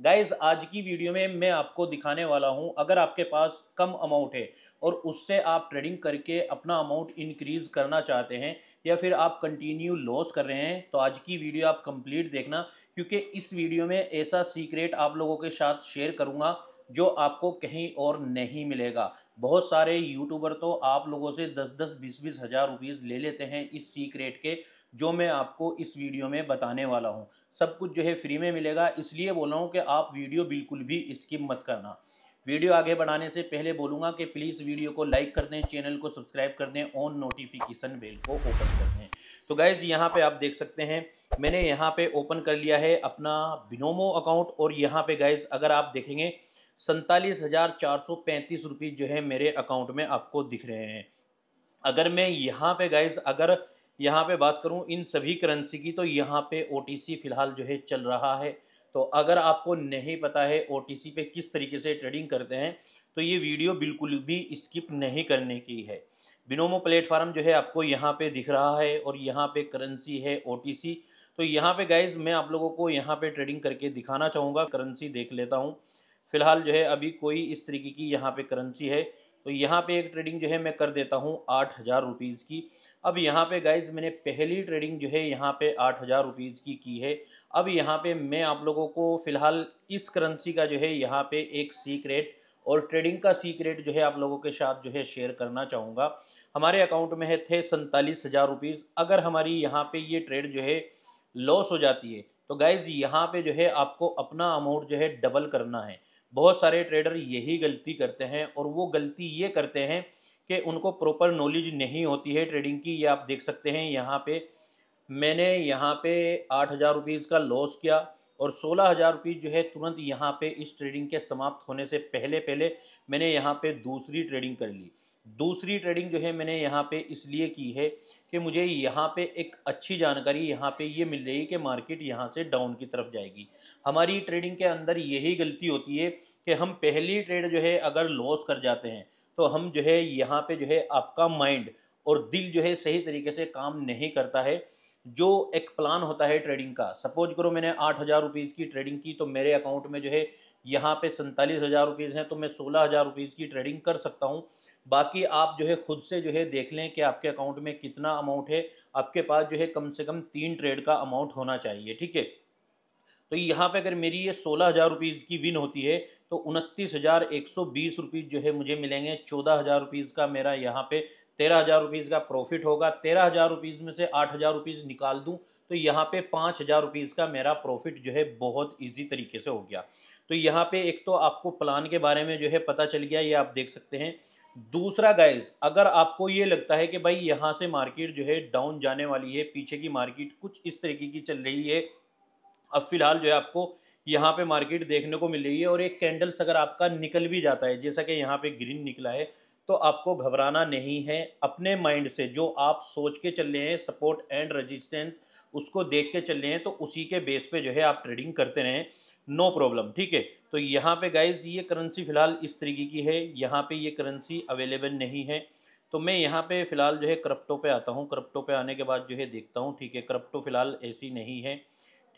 Guys आज की video में मैं आपको दिखाने वाला हूँ, अगर आपके पास कम अमाउंट है और उससे आप ट्रेडिंग करके अपना अमाउंट इंक्रीज करना चाहते हैं या फिर आप कंटिन्यू लॉस कर रहे हैं तो आज की वीडियो आप कंप्लीट देखना, क्योंकि इस वीडियो में ऐसा सीक्रेट आप लोगों के साथ शेयर करूँगा जो आपको कहीं और नहीं मिलेगा। बहुत सारे यूट्यूबर तो आप लोगों से दस दस, बीस बीस हज़ार रुपीज़ ले लेते हैं इस सीक्रेट के जो मैं आपको इस वीडियो में बताने वाला हूँ। सब कुछ जो है फ्री में मिलेगा, इसलिए बोल रहा हूँ कि आप वीडियो बिल्कुल भी स्किप मत करना। वीडियो आगे बढ़ाने से पहले बोलूँगा कि प्लीज़ वीडियो को लाइक कर दें, चैनल को सब्सक्राइब कर दें, ऑन नोटिफिकेशन बेल को ओपन कर दें। तो गैज़ यहाँ पे आप देख सकते हैं, मैंने यहाँ पे ओपन कर लिया है अपना बिनोमो अकाउंट और यहाँ पे गैज़ अगर आप देखेंगे, सैंतालीस हज़ार चार सौ पैंतीस रुपये जो है मेरे अकाउंट में आपको दिख रहे हैं। अगर मैं यहाँ पे गैज़ अगर यहाँ पे बात करूँ इन सभी करेंसी की तो यहाँ पे ओटीसी फ़िलहाल जो है चल रहा है। तो अगर आपको नहीं पता है ओटीसी पे किस तरीके से ट्रेडिंग करते हैं तो ये वीडियो बिल्कुल भी स्किप नहीं करने की है। बिनोमो प्लेटफार्म जो है आपको यहाँ पे दिख रहा है और यहाँ पे करेंसी है ओटीसी तो यहाँ पे गाइज़ मैं आप लोगों को यहाँ पे ट्रेडिंग करके दिखाना चाहूँगा करेंसी देख लेता हूँ। फ़िलहाल जो है अभी कोई इस तरीके की यहाँ पे करेंसी है। तो यहाँ पे एक ट्रेडिंग जो है मैं कर देता हूँ आठ हज़ार रुपीज़ की। अब यहाँ पे गाइज़ मैंने पहली ट्रेडिंग जो है यहाँ पे आठ हज़ार रुपीज़ की की है। अब यहाँ पे मैं आप लोगों को फ़िलहाल इस करेंसी का जो है यहाँ पे एक सीक्रेट और ट्रेडिंग का सीक्रेट जो है आप लोगों के साथ जो है शेयर करना चाहूँगा। हमारे अकाउंट में है, थे सैंतालीस हज़ार रुपीज़ अगर हमारी यहाँ पे ये ट्रेड जो है लॉस हो जाती है तो गाइज़ यहाँ पे जो है आपको अपना अमाउंट जो है डबल करना है। बहुत सारे ट्रेडर यही गलती करते हैं और वो गलती ये करते हैं कि उनको प्रॉपर नॉलेज नहीं होती है ट्रेडिंग की। ये आप देख सकते हैं यहाँ पे, मैंने यहाँ पे आठ हज़ार रुपीज़ का लॉस किया और सोलह हज़ार रुपीज़ जो है तुरंत यहाँ पे इस ट्रेडिंग के समाप्त होने से पहले पहले मैंने यहाँ पे दूसरी ट्रेडिंग कर ली। दूसरी ट्रेडिंग जो है मैंने यहाँ पे इसलिए की है कि मुझे यहाँ पे एक अच्छी जानकारी यहाँ पे ये मिल रही है कि मार्केट यहाँ से डाउन की तरफ़ जाएगी। हमारी ट्रेडिंग के अंदर यही गलती होती है कि हम पहली ट्रेड जो है अगर लॉस कर जाते हैं तो हम जो है यहाँ पे जो है आपका माइंड और दिल जो है सही तरीके से काम नहीं करता है। जो एक प्लान होता है ट्रेडिंग का, सपोज़ करो मैंने आठ हज़ार रुपीज़ की ट्रेडिंग की तो मेरे अकाउंट में जो है यहाँ पे सैंतालीस हज़ार रुपीज़ हैं तो मैं सोलह हज़ार रुपीज़ की ट्रेडिंग कर सकता हूँ। बाकी आप जो है खुद से जो है देख लें कि आपके अकाउंट में कितना अमाउंट है। आपके पास जो है कम से कम तीन ट्रेड का अमाउंट होना चाहिए, ठीक है? तो यहाँ पे अगर मेरी ये सोलह हज़ार रुपीज़ की विन होती है तो उनतीस हज़ार एक सौ बीस रुपीज़ जो है मुझे मिलेंगे। चौदह हज़ार रुपीज़ का मेरा यहाँ पे तेरह हज़ार रुपीज़ का प्रॉफिट होगा। तेरह हज़ार रुपीज़ में से आठ हज़ार रुपीज़ निकाल दूँ तो यहाँ पे पाँच हज़ार रुपीज़ का मेरा प्रॉफिट जो है बहुत ईजी तरीके से हो गया। तो यहाँ पे एक तो आपको प्लान के बारे में जो है पता चल गया, ये आप देख सकते हैं। दूसरा गाइज़ अगर आपको ये लगता है कि भाई यहाँ से मार्केट जो है डाउन जाने वाली है, पीछे की मार्केट कुछ इस तरीके की चल रही है, अब फ़िलहाल जो है आपको यहाँ पे मार्केट देखने को मिल रही है और एक कैंडल्स अगर आपका निकल भी जाता है, जैसा कि यहाँ पे ग्रीन निकला है तो आपको घबराना नहीं है। अपने माइंड से जो आप सोच के चल रहे हैं सपोर्ट एंड रजिस्टेंस उसको देख के चल रहे हैं तो उसी के बेस पे जो है आप ट्रेडिंग करते रहें। नो प्रॉब्लम ठीक है? तो यहाँ पे गाइज़ ये करेंसी फ़िलहाल इस तरीके की है। यहाँ पे ये करेंसी अवेलेबल नहीं है। तो मैं यहाँ पे फ़िलहाल जो है क्रप्टो पे आता हूँ। क्रप्टो पे आने के बाद जो है देखता हूँ, ठीक है? क्रप्टो फ़िलहाल ऐसी नहीं है,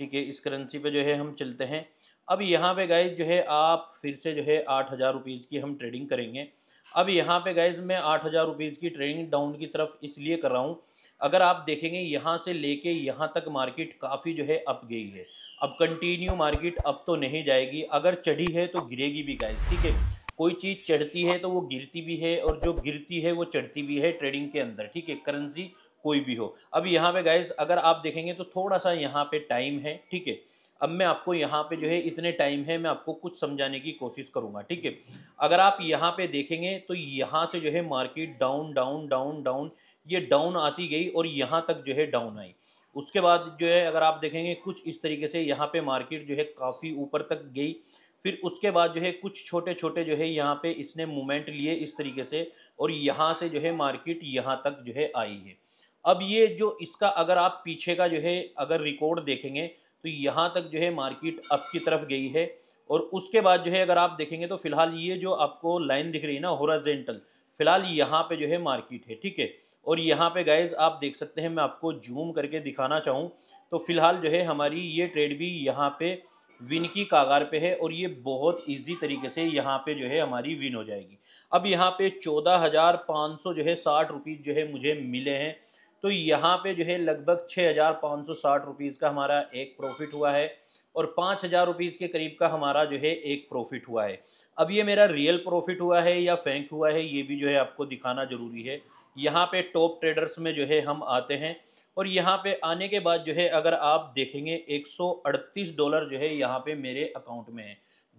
ठीक है? इस करेंसी पे जो है हम चलते हैं। अब यहाँ पे गाइज़ जो है आप फिर से जो है आठ हज़ार रुपीज़ की हम ट्रेडिंग करेंगे। अब यहाँ पे गाइज़ मैं आठ हज़ार रुपीज़ की ट्रेडिंग डाउन की तरफ़ इसलिए कर रहा हूँ, अगर आप देखेंगे यहाँ से लेके यहाँ तक मार्केट काफ़ी जो है अप गई है। अब कंटिन्यू मार्केट अब तो नहीं जाएगी, अगर चढ़ी है तो गिरेगी भी गाइज़ ठीक है? कोई चीज़ चढ़ती है तो वो गिरती भी है और जो गिरती है वो चढ़ती भी है ट्रेडिंग के अंदर, ठीक है? करेंसी कोई भी हो। अब यहाँ पे गाइज़ अगर आप देखेंगे तो थोड़ा सा यहाँ पे टाइम है, ठीक है? अब मैं आपको यहाँ पे जो है इतने टाइम है, मैं आपको कुछ समझाने की कोशिश करूँगा, ठीक है? अगर आप यहाँ पे देखेंगे तो यहाँ से जो है market down down down down ये डाउन आती गई और यहाँ तक जो है डाउन आई। उसके बाद जो है अगर आप देखेंगे कुछ इस तरीके से यहाँ पे मार्केट जो है काफ़ी ऊपर तक गई। फिर उसके बाद जो है कुछ छोटे छोटे जो है यहाँ पे इसने मूवमेंट लिए इस तरीके से और यहाँ से जो है मार्केट यहाँ तक जो है आई है। अब ये जो इसका अगर आप पीछे का जो है अगर रिकॉर्ड देखेंगे तो यहाँ तक जो है मार्केट अप की तरफ़ गई है और उसके बाद जो है अगर आप देखेंगे तो फ़िलहाल ये जो आपको लाइन दिख रही है ना होराजेंटल फ़िलहाल यहाँ पे जो है मार्केट है, ठीक है? और यहाँ पे गाइज़ आप देख सकते हैं, मैं आपको जूम करके दिखाना चाहूँ तो फ़िलहाल जो है हमारी ये ट्रेड भी यहाँ पे विन की कागार पे है और ये बहुत इजी तरीके से यहाँ पे जो है हमारी विन हो जाएगी। अब यहाँ पे चौदह हज़ार पाँच सौ जो है साठ रुपीज़ जो है मुझे मिले हैं तो यहाँ पे जो है लगभग छः हज़ार पाँच सौ साठ रुपीज़ का हमारा एक प्रॉफिट हुआ है और पाँच हज़ार रुपीज़ के करीब का हमारा जो है एक प्रॉफिट हुआ है। अब ये मेरा रियल प्रॉफिट हुआ है या फेंक हुआ है, ये भी जो है आपको दिखाना ज़रूरी है। यहाँ पे टॉप ट्रेडर्स में जो है हम आते हैं और यहाँ पे आने के बाद जो है अगर आप देखेंगे 138 डॉलर जो है यहाँ पे मेरे अकाउंट में है।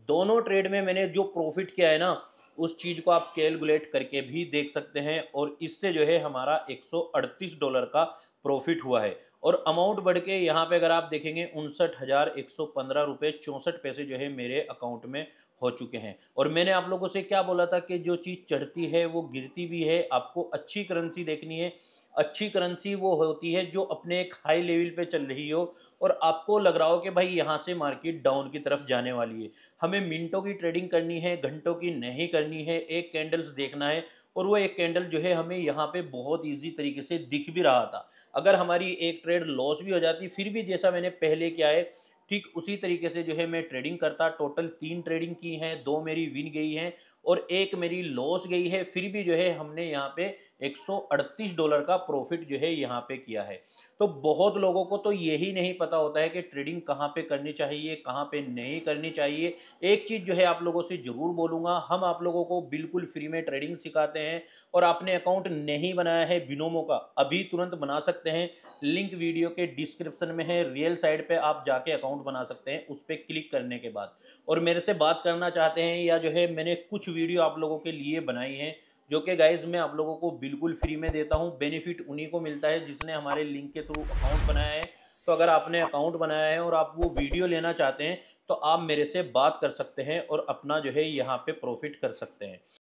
दोनों ट्रेड में मैंने जो प्रॉफिट किया है ना उस चीज़ को आप कैलकुलेट करके भी देख सकते हैं और इससे जो है हमारा 138 डॉलर का प्रॉफिट हुआ है। और अमाउंट बढ़ के यहाँ पे अगर आप देखेंगे, उनसठ हज़ार एक सौ पंद्रह रुपये चौंसठ पैसे जो है मेरे अकाउंट में हो चुके हैं। और मैंने आप लोगों से क्या बोला था कि जो चीज़ चढ़ती है, वो गिरती भी है, आपको अच्छी करेंसी देखनी है, अच्छी करेंसी वो होती है जो अपने एक हाई लेवल पे चल रही हो और आपको लग रहा हो कि भाई यहाँ से मार्केट डाउन की तरफ़ जाने वाली है। हमें मिनटों की ट्रेडिंग करनी है, घंटों की नहीं करनी है, एक कैंडल्स देखना है और वो एक कैंडल जो है हमें यहाँ पे बहुत इजी तरीके से दिख भी रहा था। अगर हमारी एक ट्रेड लॉस भी हो जाती, फिर भी जैसा मैंने पहले क्या है, ठीक उसी तरीके से जो है मैं ट्रेडिंग करता। टोटल तीन ट्रेडिंग की हैं, दो मेरी विन गई हैं। और एक मेरी लॉस गई है, फिर भी जो है हमने यहाँ पे 138 डॉलर का प्रॉफिट जो है यहाँ पे किया है। तो बहुत लोगों को तो यही नहीं पता होता है कि ट्रेडिंग कहाँ पे करनी चाहिए, कहाँ पे नहीं करनी चाहिए। एक चीज़ जो है आप लोगों से ज़रूर बोलूँगा, हम आप लोगों को बिल्कुल फ्री में ट्रेडिंग सिखाते हैं और आपने अकाउंट नहीं बनाया है बिनोमो का, अभी तुरंत बना सकते हैं। लिंक वीडियो के डिस्क्रिप्सन में है रियल साइड पर आप जाके अकाउंट बना सकते हैं, उस पर क्लिक करने के बाद। और मेरे से बात करना चाहते हैं या जो है मैंने कुछ वीडियो आप लोगों के लिए बनाई है, जो कि गाइज़ मैं आप लोगों को बिल्कुल फ्री में देता हूँ। बेनिफिट उन्हीं को मिलता है जिसने हमारे लिंक के थ्रू अकाउंट बनाया है। तो अगर आपने अकाउंट बनाया है और आप वो वीडियो लेना चाहते हैं तो आप मेरे से बात कर सकते हैं और अपना जो है यहाँ पे प्रॉफिट कर सकते हैं।